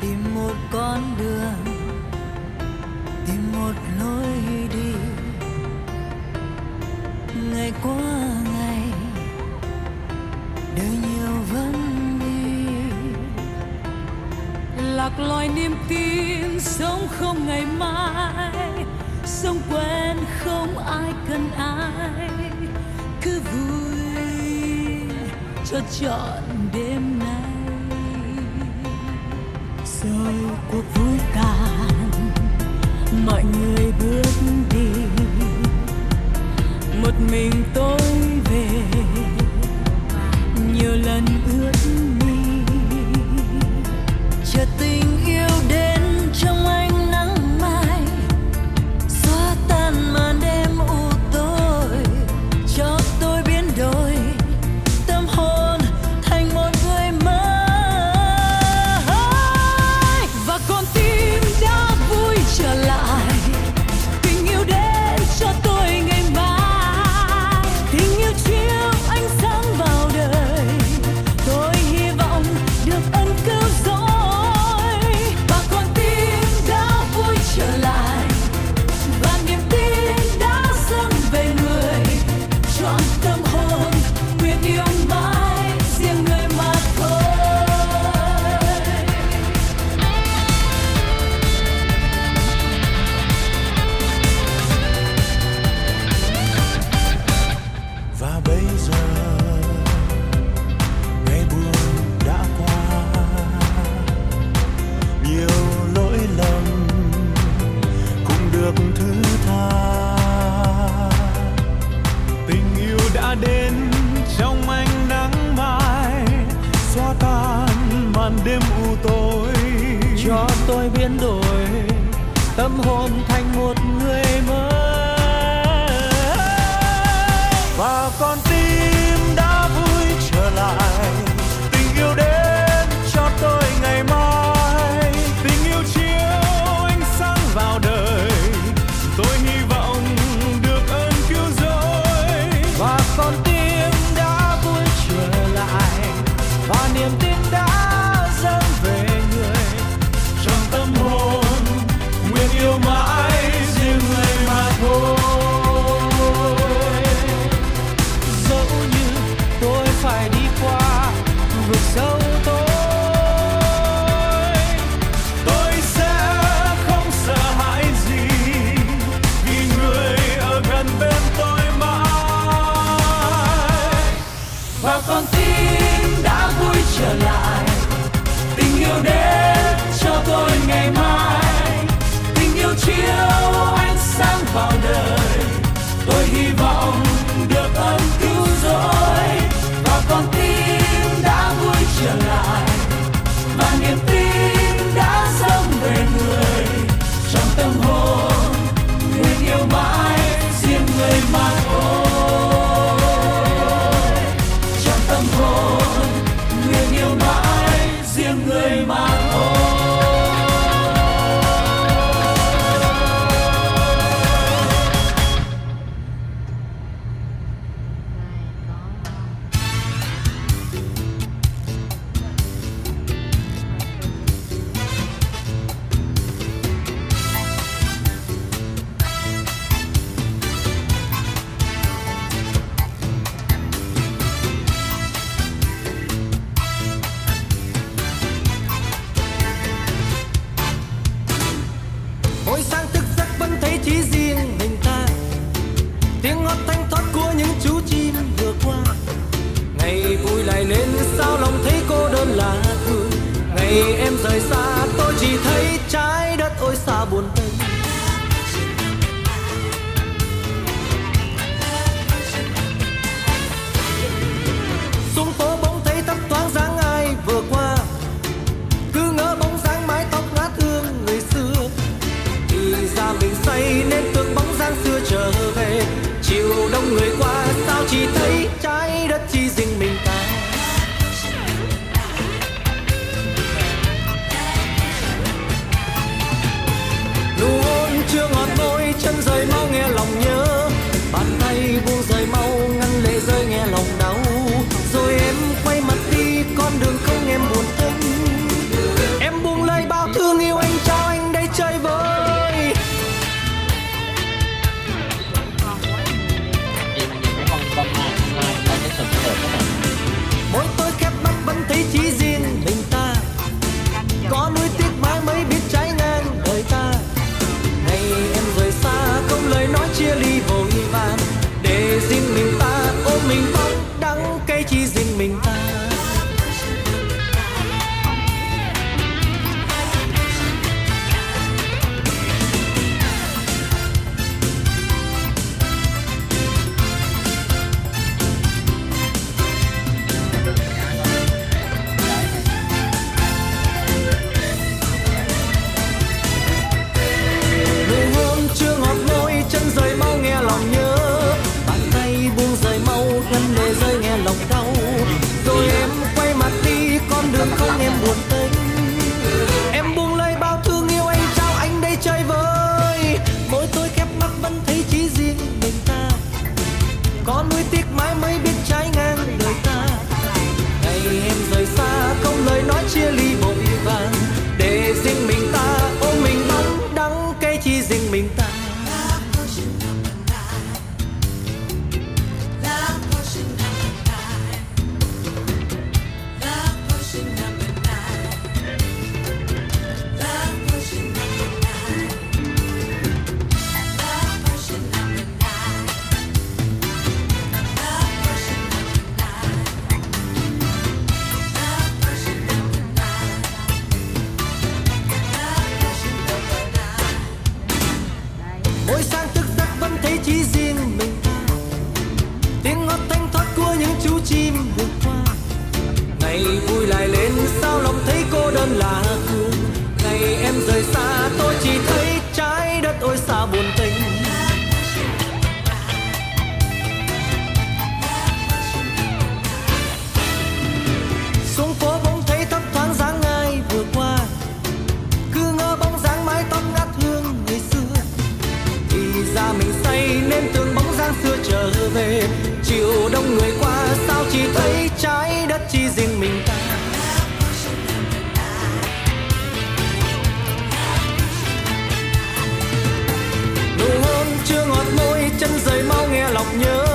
tìm một con đường, tìm một lối đi. Ngày qua ngày, đời nhiều vẫn đi. Lạc loài niềm tin sống không ngày mai, sống quen không ai cần ai. Cứ vui cho chọn đêm cuộc vui tàn mọi người bước đi. Một mình tôi biến đổi tâm hồn thay lại nên sao lòng thấy cô đơn là thương ngày em rời xa, tôi chỉ thấy trái đất ôi xa buồn tênh xuống phố bỗng thấy thấp thoáng dáng ai vừa qua. Cứ ngỡ bóng dáng mái tóc ngát hương người xưa. Thì ra mình say nên tưởng bóng dáng xưa trở về. Chiều đông người qua, sao chỉ thấy trái rời xa, tôi chỉ thấy trái đất ôi xa buồn tình. Xuống phố bỗng thấy thấp thoáng dáng ai vừa qua. Cứ ngỡ bóng dáng mái tóc ngát hương ngày xưa. Thì ra mình say nên tưởng bóng dáng xưa trở về. Chiều đông người qua, sao chỉ thấy trái đất chỉ riêng mình ta? chưa ngọt môi chân rời mau nghe lòng nhớ.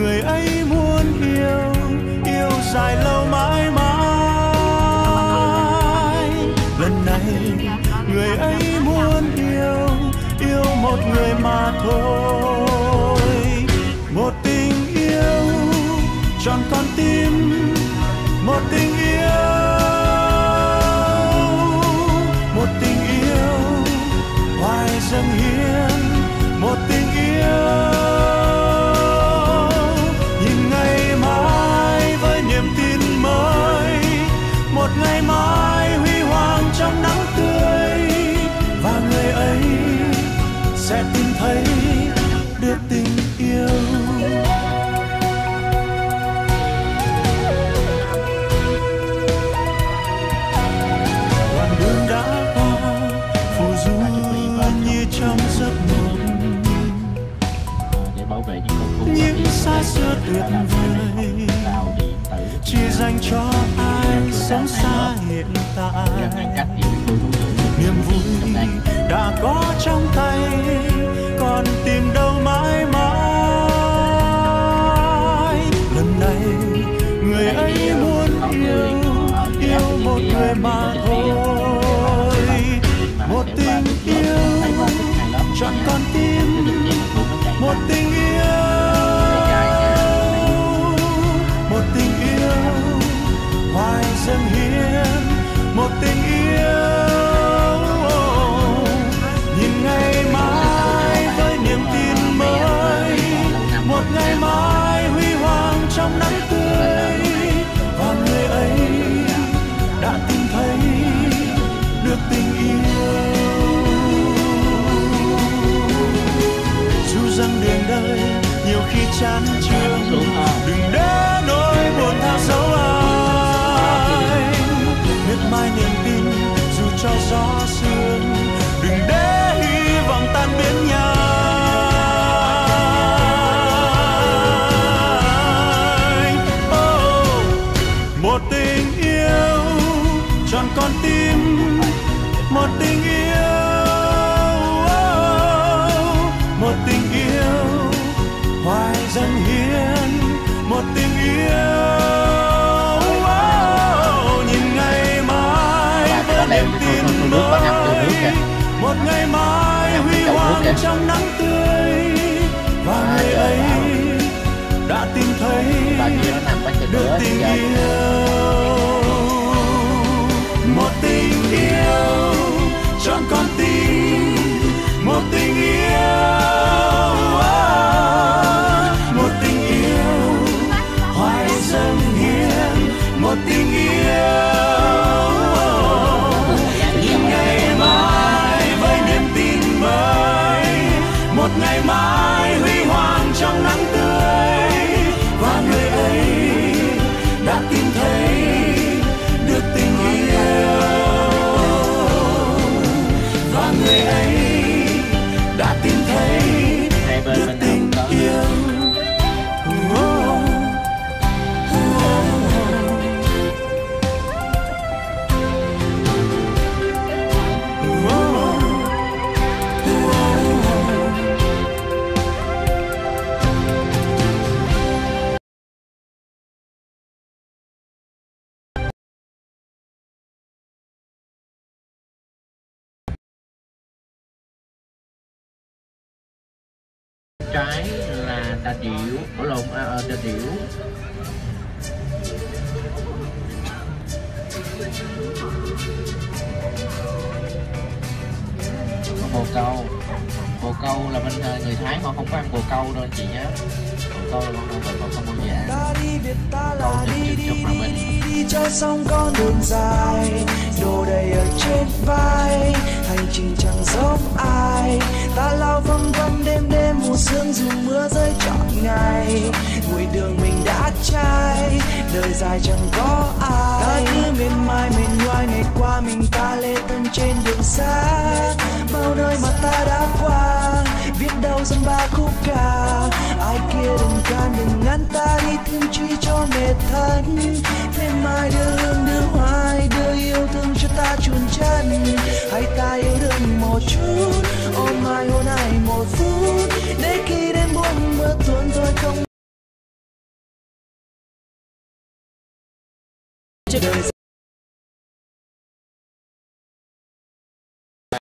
người ấy muốn yêu yêu dài lâu. ngày mai huy hoàng trong nắng tươi và người ấy sẽ tìm thấy được tình yêu. Đoạn đường đã qua phù du như trong giấc mộng. Những xa xưa tuyệt vời chỉ dành cho sống xa hiện tại. Niềm vui đã có trong tay còn tìm đâu mãi mãi. Lần này người ấy muốn yêu yêu một người mà thôi. một tình yêu chẳng con tim. Một tình yêu Chán một ngày mai huy hoàng trong nắng tươi. Và người ấy đã tìm thấy được tình yêu. Trái là trà điểu. Ủa lộn à, à, trà điểu. Bồ câu. Bồ câu là bên ờ, người thái họ không có ăn bồ câu đâu anh chị nhé bồ câu là con động vật họ không bao giờ ăn. Câu là chừng đi. chừng đi cho xong con đường dài đồ đầy ở trên vai. Hành trình chẳng giống ai, ta lao vòng quanh đêm đêm mù sương dù mưa rơi trọn ngày. Bụi đường mình đã trái đời dài chẳng có ai. Ta cứ miền mai miền ngoài ngày qua mình ta lê tân trên đường xa. Bao nơi mà ta đã qua, biết đâu dăm ba khúc ca ai kia đừng can, đừng ngăn ta đi thương chi cho mệt thân. Đêm mai đưa hương, đưa hoài, đưa yêu thương cho ta chuồn chân. Hãy ta yêu đừng một chút ôm mai hôn ai một phút.